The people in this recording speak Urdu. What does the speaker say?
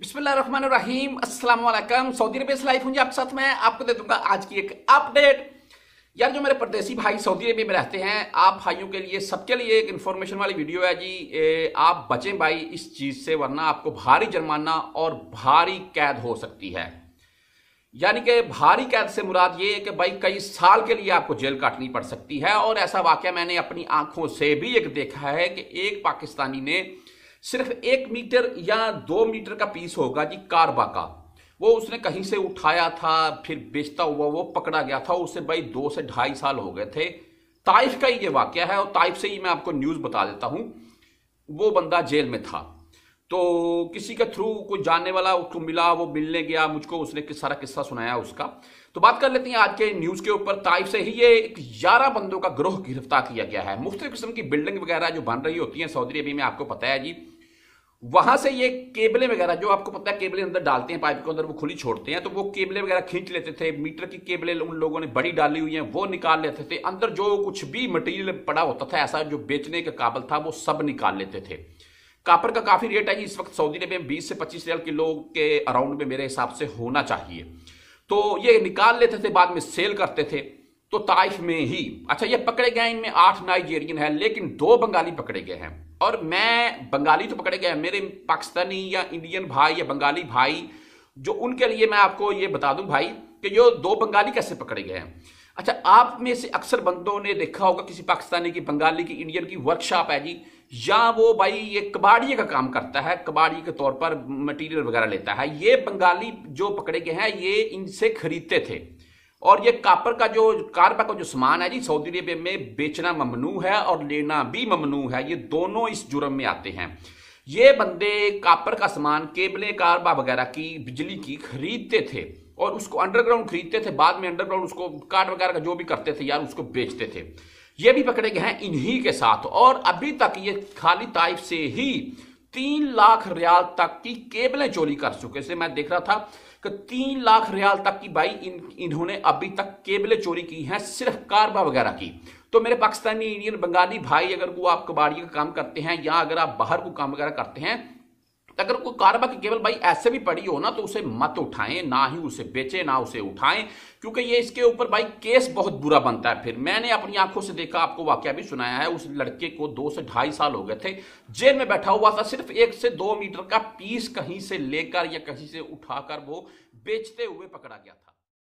بسم اللہ الرحمن الرحیم السلام علیکم سعودی عربیہ سے لائف ہوں جی آپ کے ساتھ میں آپ کو دے دوں گا آج کی ایک اپ ڈیٹ یار جو میرے پردیسی بھائی سعودی عربیہ میں رہتے ہیں آپ بھائیوں کے لیے سب کے لیے ایک انفارمیشن والی ویڈیو ہے جی آپ بچیں بھائی اس چیز سے ورنہ آپ کو بھاری جرمانہ اور بھاری قید ہو سکتی ہے یعنی کہ بھاری قید سے مراد یہ کہ بھائی کئی سال کے لیے آپ کو جیل کاٹنی پڑ سکتی ہے اور ایسا واقعہ میں نے اپنی آنکھوں سے بھی ایک دیکھا ہے کہ ایک پاکستانی نے صرف ایک میٹر یا دو میٹر کا پیس ہوگا جی کاربا کا۔ وہ اس نے کہیں سے اٹھایا تھا، پھر بیچتا ہوا وہ پکڑا گیا تھا، اسے بھائی دو سے ڈھائی سال ہو گئے تھے۔ تائف کا ہی یہ واقعہ ہے اور تائف سے ہی میں آپ کو نیوز بتا دیتا ہوں۔ وہ بندہ جیل میں تھا۔ تو کسی کے تھرو کوئی جاننے والا اس کو ملا، وہ ملنے گیا، مجھ کو اس نے سارا قصہ سنایا اس کا۔ تو بات کر لیتے ہیں آج کے نیوز کے اوپر۔ طائف سے ہی یہ ایک گیارہ بندوں کا گروہ گرفتار کیا گیا ہے۔ مختلف قسم کی بلڈنگ وغیرہ جو بن رہی ہوتی ہیں، سعودی عربی میں آپ کو پتا ہے جی۔ وہاں سے یہ کیبلیں وغیرہ جو آپ کو پتا ہے کیبلیں اندر ڈالتے ہیں پائپ کے اندر وہ کھلی چھوڑتے ہیں۔ تو وہ کیبلیں وغیرہ کھینچ لیتے تھے۔ میٹر کی کیبلیں ان لوگوں نے بڑی ڈالی ہوئی ہیں، وہ نکال لیتے تھے۔ اندر جو کچھ بھی مٹیریل پڑا ہوتا تھا، ایسا جو بیچنے کے قابل تھا، وہ سب نکال لیتے تھے۔ کاپر کا کافی ریٹ ہے جی، اس وقت سعودی عرب میں بیس سے پچیس ریال کلو کے اراؤنڈ میں میرے حساب سے ہونا چاہیے۔ تو یہ نکال لیتے تھے، بعد میں سیل کرتے تھے۔ تو طائف میں ہی اچھا یہ پکڑے گئے ان میں آٹھ نائجیرین ہیں، لیکن دو بنگالی پکڑے گئے ہیں۔ اور میں، بنگالی تو پکڑے گئے ہیں، میرے پاکستانی یا انڈین بھائی یا بنگالی بھائی، جو ان کے لیے میں آپ کو یہ بتا دوں بھائی کہ یہ دو بنگالی کیسے پکڑے گئے ہیں۔ اچھا آپ میں سے اکثر بندوں نے دیکھا ہوگا کسی پاکستانی کی، بنگالی کی، انڈین کی ورک شاپ ہے جی یا وہ بھائی یہ کباڑی کا کام کرتا ہے، کباڑی کے طور پر مٹیریل وغیرہ لیتا ہے۔ یہ بنگالی جو پکڑے گئے ہیں، یہ ان سے خریدتے تھے۔ اور یہ کاپر کا جو، کاربا کا جو سامان ہے جی سعودی عربیہ میں بیچنا ممنوع ہے اور لینا بھی ممنوع ہے۔ یہ دونوں اس جرم میں آتے ہیں۔ یہ بندے کاپر کا سامان کیبلیں، کاربا وغیرہ کی بجلی کی خریدتے تھے اور اس کو انڈر گراؤنڈ خریدتے تھے، بعد میں انڈر گراؤنڈ اس کو کاٹ وغیرہ کا جو بھی کرتے تھے یار اس کو بیچتے تھے۔ یہ بھی پکڑے گئے ہیں انہی کے ساتھ اور ابھی تک یہ خالی طائف سے ہی تین لاکھ ریال تک کی کیبلیں چوری کر چکے سے میں دیکھ رہا تھا کہ تین لاکھ ریال تک کی بھائی انہوں نے ابھی تک کیبلیں چوری کی ہیں، صرف کاربا وغیرہ کی۔ تو میرے پاکستانی انڈین بنگالی بھائی، اگر وہ آپ کباڑی کا کام کرتے ہیں یا اگر آپ باہر کو کام وغیرہ کرتے ہیں اگر کوئی کاربا کی کیبل بھائی ایسے بھی پڑی ہو نا تو اسے مت اٹھائیں، نہ ہی اسے بیچیں، نہ اسے اٹھائیں، کیونکہ یہ اس کے اوپر بھائی کیس بہت برا بنتا ہے۔ پھر میں نے اپنی آنکھوں سے دیکھا، آپ کو واقعہ بھی سنایا ہے، اس لڑکے کو دو سے ڈھائی سال ہو گئے تھے۔ جیل میں بیٹھا ہوا تھا، صرف ایک سے دو میٹر کا پیس کہیں سے لے کر یا کہیں سے اٹھا کر وہ بیچتے ہوئے پکڑا گیا تھا۔